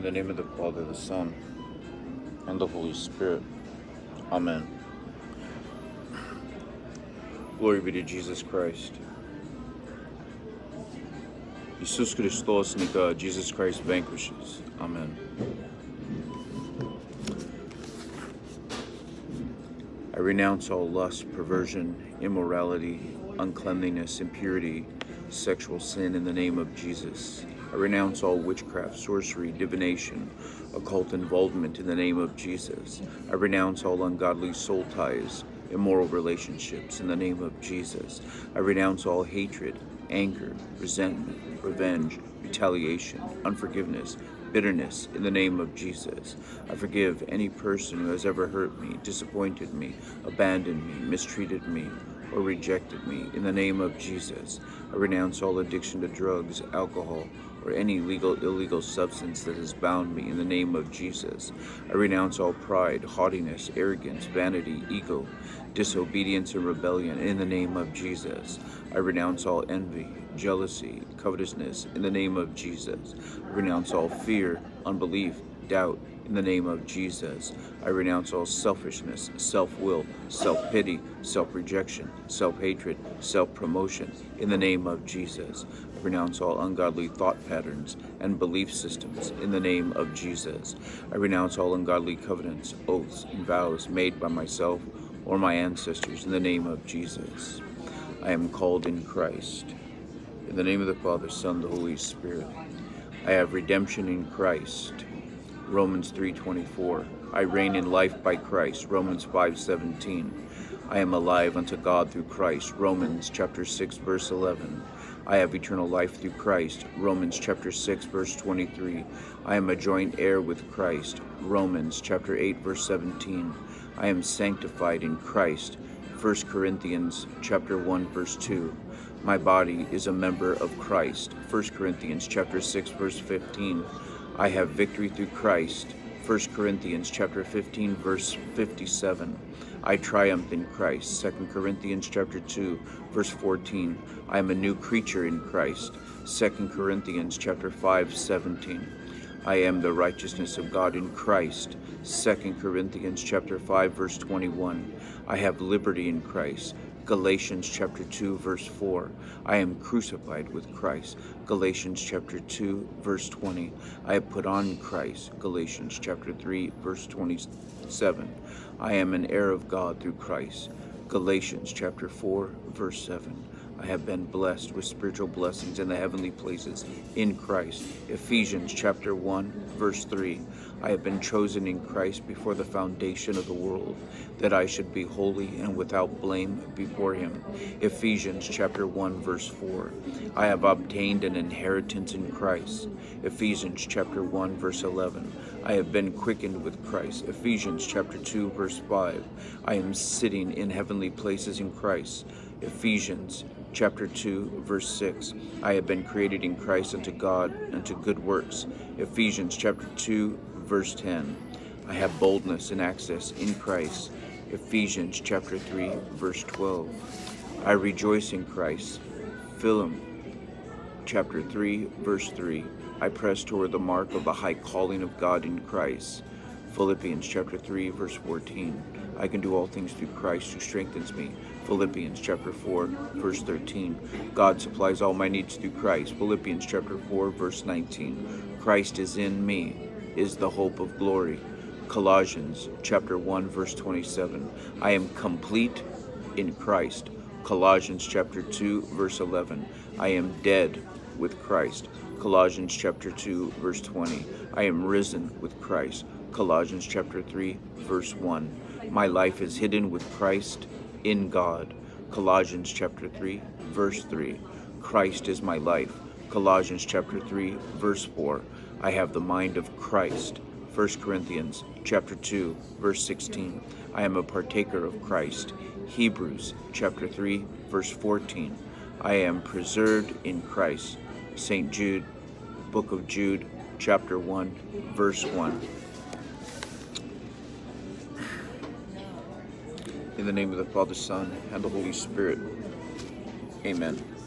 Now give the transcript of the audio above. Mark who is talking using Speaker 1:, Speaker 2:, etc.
Speaker 1: In the name of the Father, the Son, and the Holy Spirit. Amen. Glory be to Jesus Christ. Iisus Christos nika Jesus Christ vanquishes. Amen. I renounce all lust, perversion, immorality, uncleanliness, impurity, sexual sin in the name of Jesus. I renounce all witchcraft, sorcery, divination, occult involvement in the name of Jesus. I renounce all ungodly soul ties, immoral relationships in the name of Jesus. I renounce all hatred, anger, resentment, revenge, retaliation, unforgiveness, bitterness in the name of Jesus. I forgive any person who has ever hurt me, disappointed me, abandoned me, mistreated me, or rejected me in the name of Jesus. I renounce all addiction to drugs, alcohol, or any legal illegal substance that has bound me in the name of Jesus. I renounce all pride, haughtiness, arrogance, vanity, ego, disobedience, and rebellion in the name of Jesus. I renounce all envy, jealousy, covetousness in the name of Jesus. I renounce all fear, unbelief, doubt in the name of Jesus. I renounce all selfishness, self will, self pity, self rejection, self hatred, self promotion in the name of Jesus. I renounce all ungodly thought patterns and belief systems in the name of Jesus. I renounce all ungodly covenants, oaths, and vows made by myself or my ancestors in the name of Jesus. I am called in Christ. In the name of the Father, Son, the Holy Spirit. I have redemption in Christ. Romans 3:24. I reign in life by Christ. Romans 5:17. I am alive unto God through Christ. Romans chapter 6 verse 11. I have eternal life through Christ. Romans chapter 6 verse 23. I am a joint heir with Christ. Romans chapter 8 verse 17. I am sanctified in Christ. 1 Corinthians chapter 1 verse 2. My body is a member of Christ. 1 Corinthians chapter 6 verse 15. I have victory through Christ. 1 Corinthians chapter 15 verse 57. I triumph in Christ. 2 Corinthians chapter 2 verse 14. I am a new creature in Christ. 2 Corinthians chapter 5 17. I am the righteousness of God in Christ. 2 Corinthians chapter 5 verse 21. I have liberty in Christ. Galatians chapter 2 verse 4. I am crucified with Christ. Galatians chapter 2 verse 20. I have put on Christ. Galatians chapter 3 verse 27. I am an heir of God through Christ. Galatians chapter 4 verse 7. I have been blessed with spiritual blessings in the heavenly places in Christ. Ephesians chapter 1 verse 3. I have been chosen in Christ before the foundation of the world, that I should be holy and without blame before him. Ephesians chapter 1 verse 4. I have obtained an inheritance in Christ. Ephesians chapter 1 verse 11. I have been quickened with Christ. Ephesians chapter 2 verse 5. I am sitting in heavenly places in Christ. Ephesians chapter 2 verse 6 i have been created in christ unto god unto good works. Ephesians chapter 2 verse 10 i have boldness and access in christ. Ephesians chapter 3 verse 12 i rejoice in christ. Philem chapter 3 verse 3 i press toward the mark of the high calling of god in christ. Philippians chapter 3 verse 14 i can do all things through christ who strengthens me Philippians chapter 4, verse 13. God supplies all my needs through Christ. Philippians chapter 4, verse 19. Christ is in me, is the hope of glory. Colossians chapter 1, verse 27. I am complete in Christ. Colossians chapter 2, verse 11. I am dead with Christ. Colossians chapter 2, verse 20. I am risen with Christ. Colossians chapter 3, verse 1. My life is hidden with Christ in God. Colossians chapter 3, verse 3. Christ is my life. Colossians chapter 3, verse 4. I have the mind of Christ. 1 Corinthians chapter 2, verse 16. I am a partaker of Christ. Hebrews chapter 3, verse 14. I am preserved in Christ. St. Jude, book of Jude, chapter 1, verse 1. In the name of the Father, Son, and the Holy Spirit. Amen.